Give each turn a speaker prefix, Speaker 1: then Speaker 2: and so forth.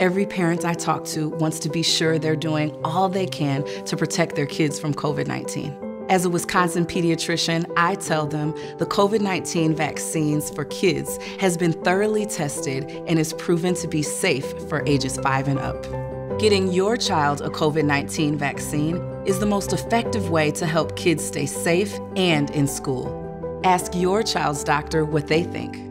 Speaker 1: Every parent I talk to wants to be sure they're doing all they can to protect their kids from COVID 19. As a Wisconsin pediatrician, I tell them the COVID 19 vaccines for kids has been thoroughly tested and is proven to be safe for ages 5 and up. Getting your child a COVID 19 vaccine is the most effective way to help kids stay safe and in school. Ask your child's doctor what they think.